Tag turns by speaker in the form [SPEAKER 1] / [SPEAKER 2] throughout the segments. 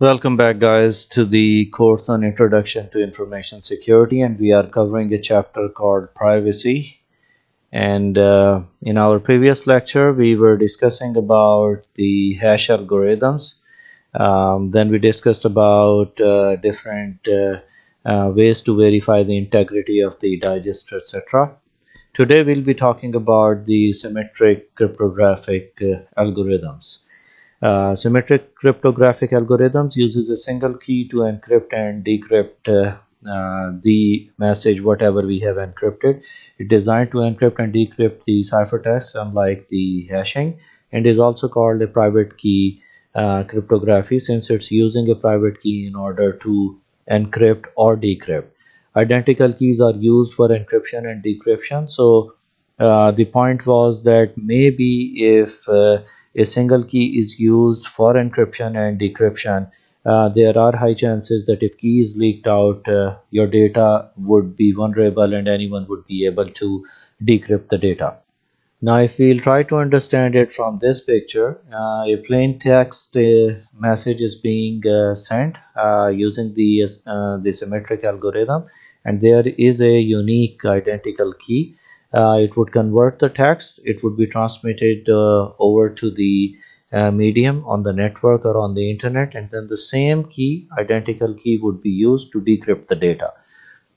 [SPEAKER 1] Welcome back guys to the course on Introduction to Information Security and we are covering a chapter called Privacy. And uh, in our previous lecture we were discussing about the hash algorithms. Um, then we discussed about uh, different uh, uh ways to verify the integrity of the digester etc today we'll be talking about the symmetric cryptographic uh, algorithms uh, symmetric cryptographic algorithms uses a single key to encrypt and decrypt uh, uh, the message whatever we have encrypted. It's designed to encrypt and decrypt the ciphertext unlike the hashing and is also called a private key uh, cryptography since it's using a private key in order to encrypt or decrypt. Identical keys are used for encryption and decryption. So uh, the point was that maybe if a single key is used for encryption and decryption. Uh, there are high chances that if key is leaked out uh, your data would be vulnerable and anyone would be able to decrypt the data. Now if we'll try to understand it from this picture uh, a plain text uh, message is being uh, sent uh, using the the symmetric algorithm. And there is a unique identical key it would convert the text. It would be transmitted uh, over to the uh, medium on the network or on the internet and then the same key identical key would be used to decrypt the data.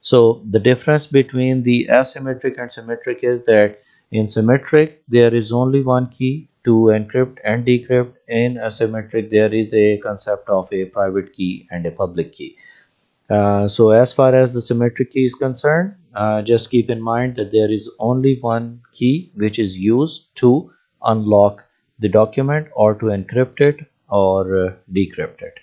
[SPEAKER 1] So the difference between the asymmetric and symmetric is that in symmetric there is only one key to encrypt and decrypt. In asymmetric there is a concept of a private key and a public key uh, so as far as the symmetric key is concerned uh, just keep in mind that there is only one key which is used to unlock the document or to encrypt it or uh, decrypt it.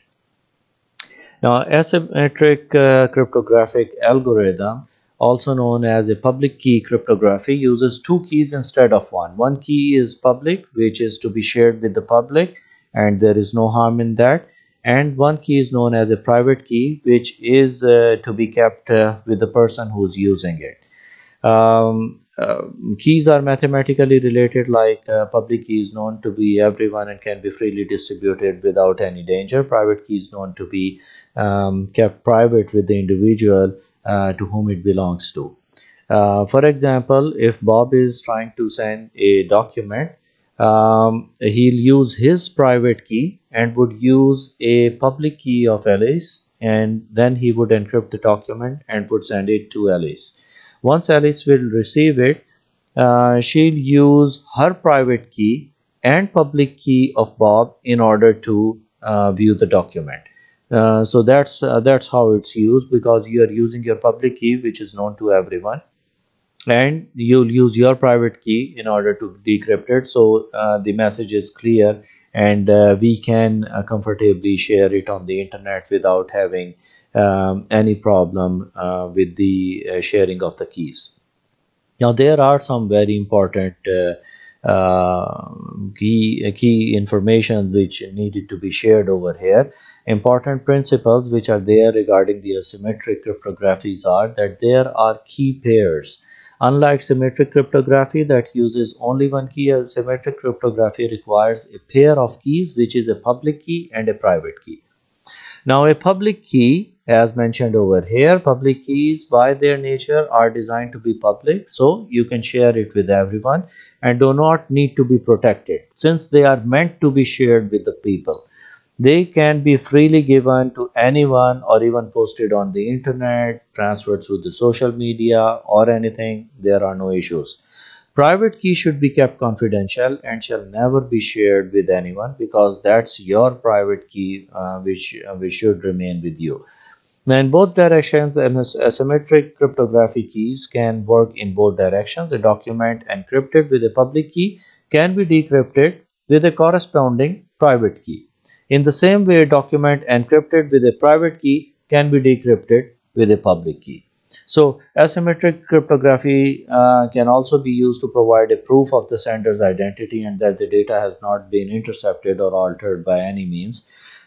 [SPEAKER 1] Now asymmetric uh, cryptographic algorithm also known as a public key cryptography uses two keys instead of one. One key is public which is to be shared with the public and there is no harm in that and one key is known as a private key which is uh, to be kept uh, with the person who's using it. Um, uh, keys are mathematically related like uh, public key is known to be everyone and can be freely distributed without any danger. Private key is known to be um, kept private with the individual uh, to whom it belongs to. Uh, for example if bob is trying to send a document um, he'll use his private key and would use a public key of Alice and then he would encrypt the document and would send it to Alice. Once Alice will receive it, uh, she'll use her private key and public key of Bob in order to uh, view the document. Uh, so that's uh, that's how it's used because you are using your public key which is known to everyone and you'll use your private key in order to decrypt it. So uh, the message is clear and uh, we can uh, comfortably share it on the internet without having um, any problem uh, with the uh, sharing of the keys. Now there are some very important uh, key key information which needed to be shared over here. Important principles which are there regarding the asymmetric cryptographies are that there are key pairs Unlike symmetric cryptography that uses only one key, symmetric cryptography requires a pair of keys which is a public key and a private key. Now a public key as mentioned over here, public keys by their nature are designed to be public so you can share it with everyone and do not need to be protected since they are meant to be shared with the people. They can be freely given to anyone or even posted on the internet, transferred through the social media or anything. There are no issues. Private key should be kept confidential and shall never be shared with anyone because that's your private key uh, which, uh, which should remain with you. Now in both directions, asymmetric cryptography keys can work in both directions. A document encrypted with a public key can be decrypted with a corresponding private key. In the same way, a document encrypted with a private key can be decrypted with a public key. So asymmetric cryptography uh, can also be used to provide a proof of the sender's identity and that the data has not been intercepted or altered by any means.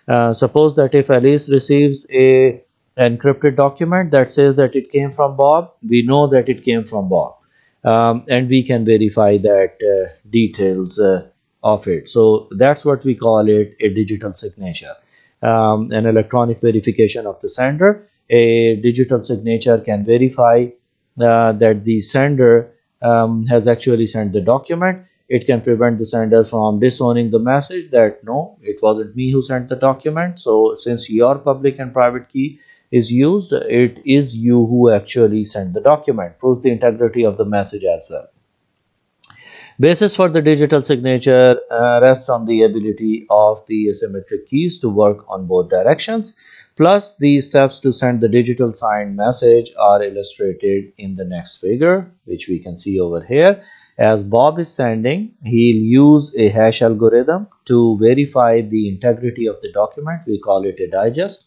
[SPEAKER 1] Uh, suppose that if Alice receives a encrypted document that says that it came from Bob, we know that it came from Bob. Um, and we can verify that uh, details uh, of it so that's what we call it a digital signature um, an electronic verification of the sender. A digital signature can verify uh, that the sender um, has actually sent the document. It can prevent the sender from disowning the message that no, it wasn't me who sent the document. So since your public and private key is used, it is you who actually sent the document. Proves the integrity of the message as well. Basis for the digital signature uh, rests on the ability of the asymmetric keys to work on both directions. Plus, the steps to send the digital signed message are illustrated in the next figure, which we can see over here. As Bob is sending, he'll use a hash algorithm to verify the integrity of the document. We call it a digest.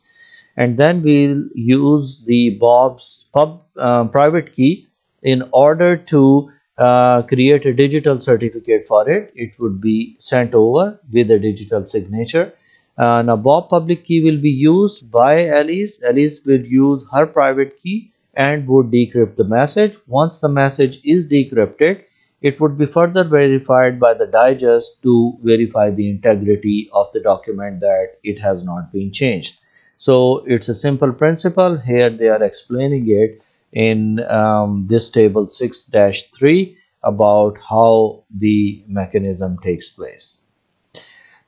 [SPEAKER 1] And then we'll use the Bob's pub, uh, private key in order to uh, create a digital certificate for it, it would be sent over with a digital signature. Uh, now Bob public key will be used by Alice. Alice will use her private key and would decrypt the message. Once the message is decrypted, it would be further verified by the digest to verify the integrity of the document that it has not been changed. So it's a simple principle. Here they are explaining it in um, this table 6-3 about how the mechanism takes place.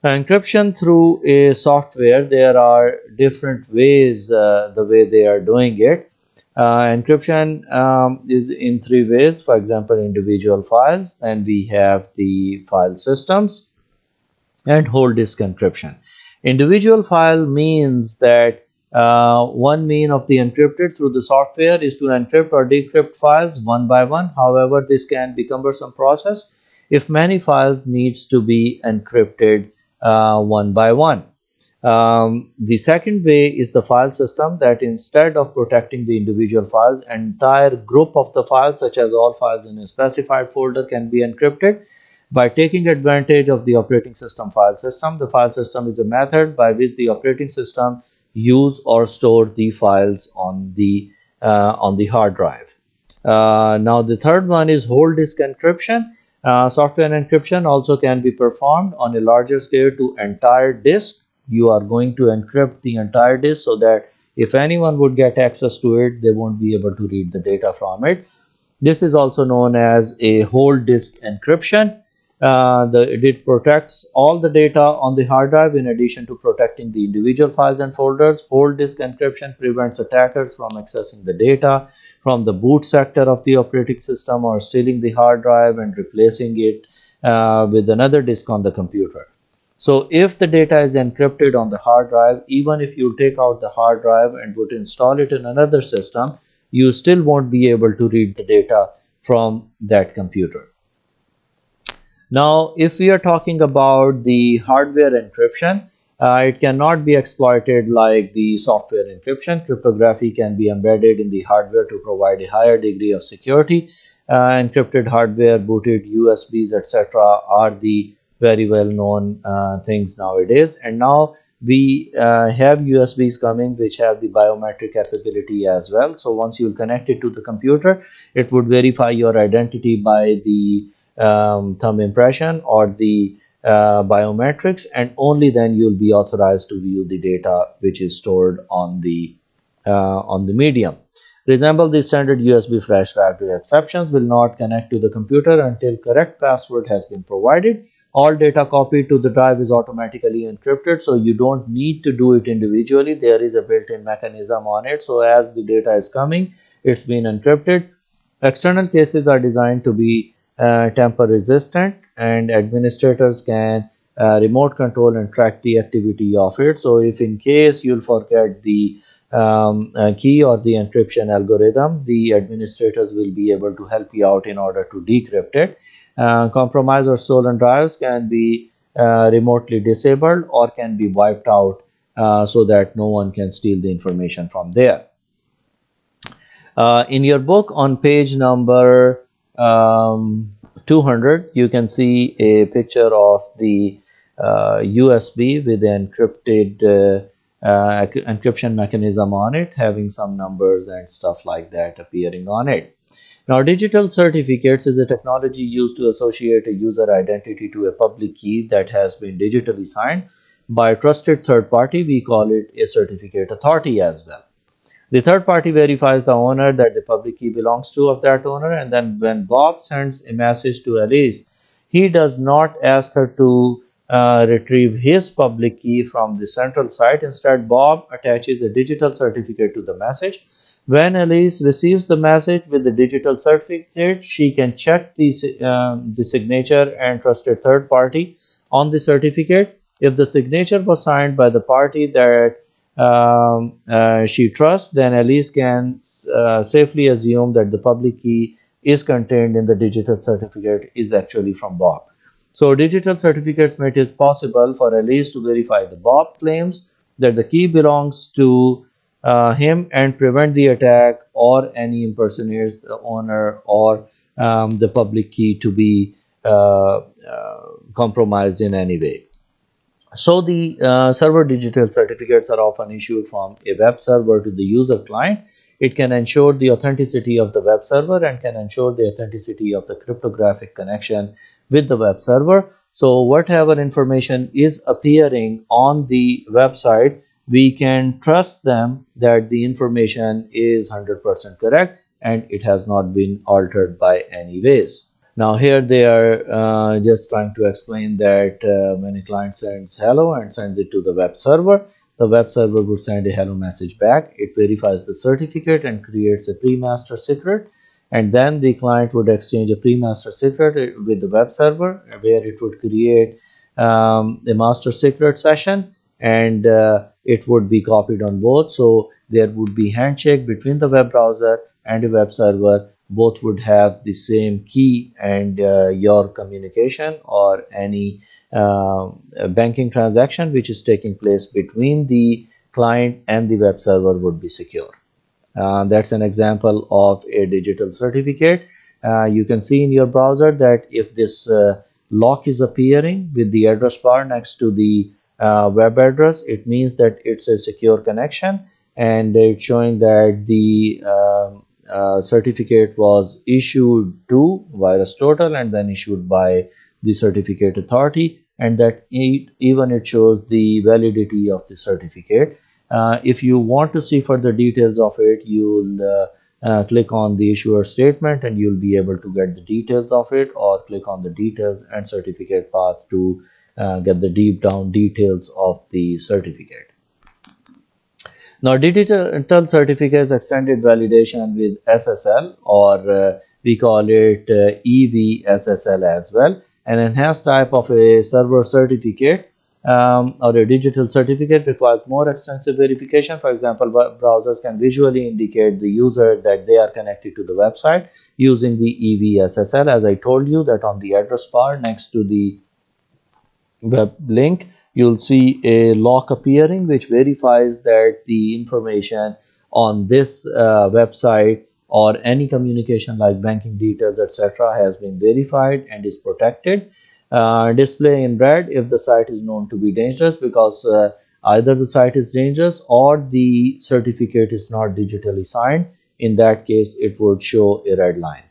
[SPEAKER 1] Now, encryption through a software, there are different ways uh, the way they are doing it. Uh, encryption um, is in three ways, for example, individual files, and we have the file systems and whole disk encryption. Individual file means that uh, one mean of the encrypted through the software is to encrypt or decrypt files one by one. However, this can be cumbersome process if many files needs to be encrypted uh, one by one. Um, the second way is the file system that instead of protecting the individual files, entire group of the files such as all files in a specified folder can be encrypted. By taking advantage of the operating system file system, the file system is a method by which the operating system use or store the files on the uh, on the hard drive. Uh, now the third one is whole disk encryption. Uh, software encryption also can be performed on a larger scale to entire disk. You are going to encrypt the entire disk so that if anyone would get access to it, they won't be able to read the data from it. This is also known as a whole disk encryption. Uh, the, it protects all the data on the hard drive in addition to protecting the individual files and folders. Whole disk encryption prevents attackers from accessing the data from the boot sector of the operating system or stealing the hard drive and replacing it uh, with another disk on the computer. So if the data is encrypted on the hard drive, even if you take out the hard drive and would install it in another system, you still won't be able to read the data from that computer. Now, if we are talking about the hardware encryption, uh, it cannot be exploited like the software encryption. Cryptography can be embedded in the hardware to provide a higher degree of security. Uh, encrypted hardware, booted USBs, etc. are the very well known uh, things nowadays. And now we uh, have USBs coming which have the biometric capability as well. So once you connect it to the computer, it would verify your identity by the um, thumb impression or the uh, biometrics and only then you'll be authorized to view the data which is stored on the uh, on the medium. Resemble the standard USB flash drive with exceptions will not connect to the computer until correct password has been provided. All data copied to the drive is automatically encrypted so you don't need to do it individually. There is a built-in mechanism on it so as the data is coming it's been encrypted. External cases are designed to be tamper resistant and administrators can uh, remote control and track the activity of it. So if in case you'll forget the um, uh, key or the encryption algorithm the administrators will be able to help you out in order to decrypt it. Uh, compromised or stolen drives can be uh, remotely disabled or can be wiped out uh, so that no one can steal the information from there. In your book on page number um, 200 you can see a picture of the uh, USB with the encrypted uh, uh, encryption mechanism on it having some numbers and stuff like that appearing on it. Now digital certificates is a technology used to associate a user identity to a public key that has been digitally signed. by a trusted third party, we call it a certificate authority as well. The third party verifies the owner that the public key belongs to of that owner and then when Bob sends a message to Alice, he does not ask her to uh, retrieve his public key from the central site. Instead, Bob attaches a digital certificate to the message. When Alice receives the message with the digital certificate, she can check the, uh, the signature and trusted third party on the certificate. If the signature was signed by the party that um, uh, she trusts, then Alice can uh, safely assume that the public key is contained in the digital certificate is actually from Bob. So digital certificates make it possible for Alice to verify the Bob claims that the key belongs to uh, him and prevent the attack or any impersonates the owner or um, the public key to be uh, uh, compromised in any way. So the uh, server digital certificates are often issued from a web server to the user client. It can ensure the authenticity of the web server and can ensure the authenticity of the cryptographic connection with the web server. So whatever information is appearing on the website, we can trust them that the information is 100% correct and it has not been altered by any ways. Now here they are uh, just trying to explain that uh, when a client sends hello and sends it to the web server, the web server would send a hello message back. It verifies the certificate and creates a pre-master secret. And then the client would exchange a pre-master secret with the web server where it would create um, a master secret session and uh, it would be copied on both. So there would be handshake between the web browser and a web server both would have the same key and uh, your communication or any uh, banking transaction which is taking place between the client and the web server would be secure. Uh, that's an example of a digital certificate. Uh, you can see in your browser that if this uh, lock is appearing with the address bar next to the uh, web address, it means that it's a secure connection and it's showing that the um, uh, certificate was issued to VirusTotal and then issued by the certificate authority and that it, even it shows the validity of the certificate. Uh, if you want to see further details of it, you'll uh, uh, click on the issuer statement and you'll be able to get the details of it or click on the details and certificate path to uh, get the deep down details of the certificate. Now, digital certificates extended validation with SSL or uh, we call it uh, EVSSL as well. An enhanced type of a server certificate um, or a digital certificate requires more extensive verification. For example, browsers can visually indicate the user that they are connected to the website using the EVSSL. As I told you that on the address bar next to the web link, you'll see a lock appearing which verifies that the information on this uh, website or any communication like banking details etc has been verified and is protected. Uh, display in red if the site is known to be dangerous because uh, either the site is dangerous or the certificate is not digitally signed. In that case it would show a red line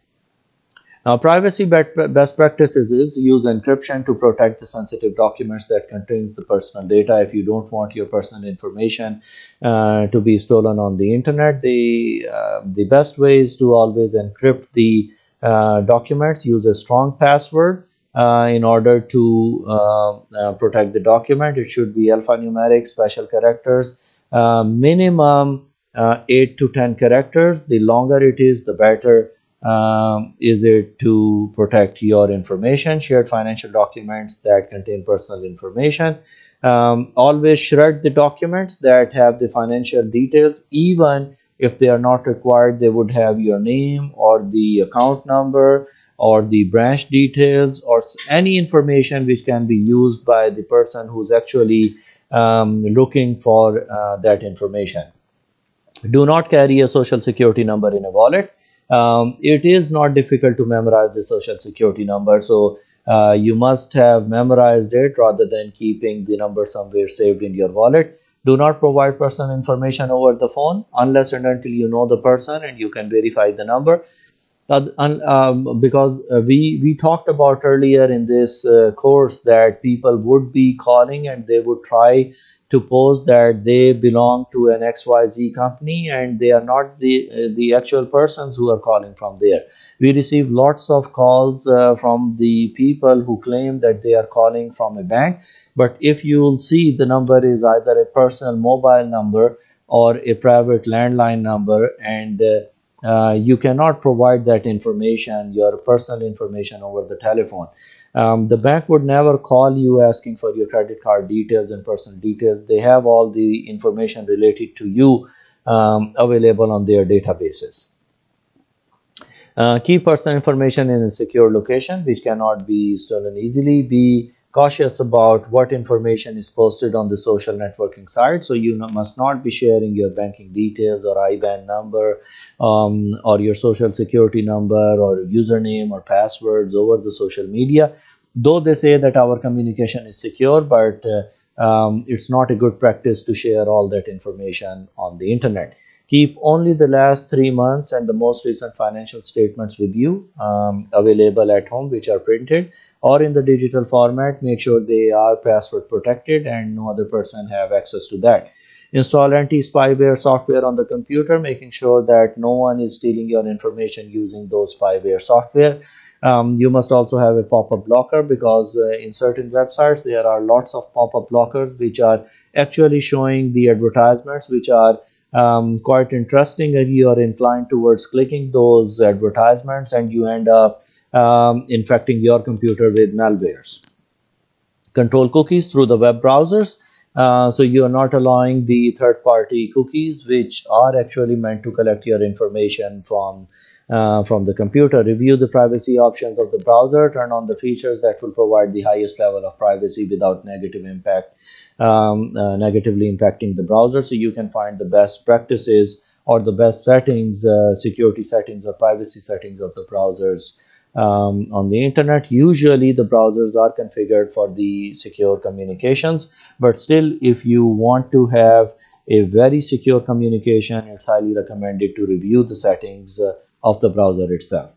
[SPEAKER 1] now, privacy best practices is use encryption to protect the sensitive documents that contains the personal data. If you don't want your personal information uh, to be stolen on the internet, the, uh, the best way is to always encrypt the uh, documents, use a strong password uh, in order to uh, uh, protect the document. It should be alphanumeric, special characters, minimum 8 to 10 characters. The longer it is, the better um, is it to protect your information, shared financial documents that contain personal information. Um, always shred the documents that have the financial details, even if they are not required, they would have your name or the account number or the branch details or any information which can be used by the person who's actually um, looking for uh, that information. Do not carry a social security number in a wallet um, it is not difficult to memorize the social security number so uh, you must have memorized it rather than keeping the number somewhere saved in your wallet. Do not provide personal information over the phone unless and until you know the person and you can verify the number. Uh, um, because uh, we we talked about earlier in this uh, course that people would be calling and they would try to pose that they belong to an xyz company and they are not the uh, the actual persons who are calling from there we receive lots of calls uh, from the people who claim that they are calling from a bank but if you will see the number is either a personal mobile number or a private landline number and uh, uh, you cannot provide that information, your personal information over the telephone. Um, the bank would never call you asking for your credit card details and personal details. They have all the information related to you um, available on their databases. Uh, keep personal information in a secure location which cannot be stolen easily. Be cautious about what information is posted on the social networking site. So you must not be sharing your banking details or IBAN number um, or your social security number or username or passwords over the social media. Though they say that our communication is secure, but uh, um, it's not a good practice to share all that information on the internet. Keep only the last three months and the most recent financial statements with you um, available at home, which are printed or in the digital format. Make sure they are password protected and no other person have access to that. Install anti-spyware software on the computer, making sure that no one is stealing your information using those spyware software. Um, you must also have a pop-up blocker because uh, in certain websites there are lots of pop-up blockers which are actually showing the advertisements which are um, quite interesting and you are inclined towards clicking those advertisements and you end up um, infecting your computer with malwares. Control cookies through the web browsers. Uh, so you are not allowing the third-party cookies which are actually meant to collect your information from uh, from the computer. Review the privacy options of the browser. Turn on the features that will provide the highest level of privacy without negative impact um, uh, negatively impacting the browser so you can find the best practices or the best settings uh, security settings or privacy settings of the browsers um, on the internet usually the browsers are configured for the secure communications but still if you want to have a very secure communication it's highly recommended to review the settings uh, of the browser itself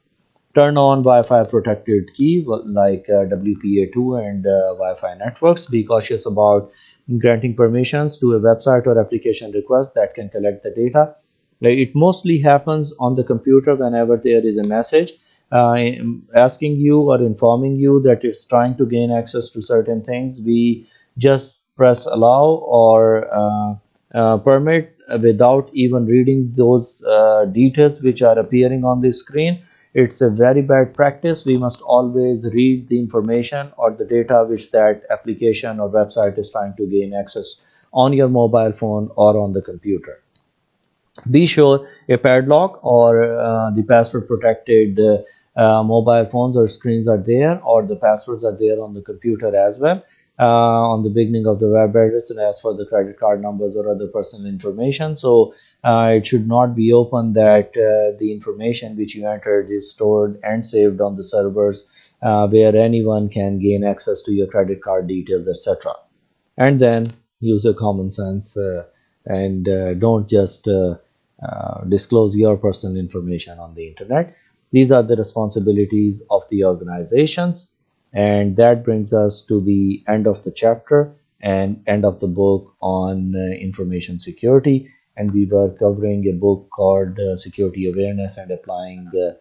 [SPEAKER 1] turn on Wi-Fi protected key like uh, WPA2 and uh, Wi-Fi networks be cautious about granting permissions to a website or application request that can collect the data. It mostly happens on the computer whenever there is a message uh, asking you or informing you that it's trying to gain access to certain things. We just press allow or uh, uh, permit without even reading those uh, details which are appearing on the screen it's a very bad practice. We must always read the information or the data which that application or website is trying to gain access on your mobile phone or on the computer. Be sure a padlock or uh, the password protected uh, uh, mobile phones or screens are there or the passwords are there on the computer as well on the beginning of the web address and as for the credit card numbers or other personal information. So uh, it should not be open that uh, the information which you entered is stored and saved on the servers uh, where anyone can gain access to your credit card details etc and then use a common sense uh, and uh, don't just uh, disclose your personal information on the internet. These are the responsibilities of the organizations and that brings us to the end of the chapter and end of the book on information security and we were covering a book called uh, Security Awareness and Applying uh,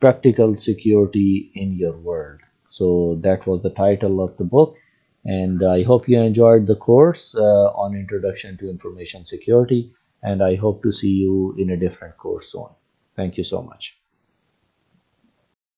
[SPEAKER 1] Practical Security in Your World. So that was the title of the book and I hope you enjoyed the course uh, on Introduction to Information Security and I hope to see you in a different course soon. Thank you so much.